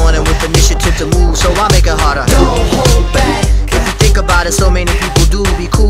morning with initiative to move, so I make it harder. Don't hold back. If you think about it, so many people do be cool.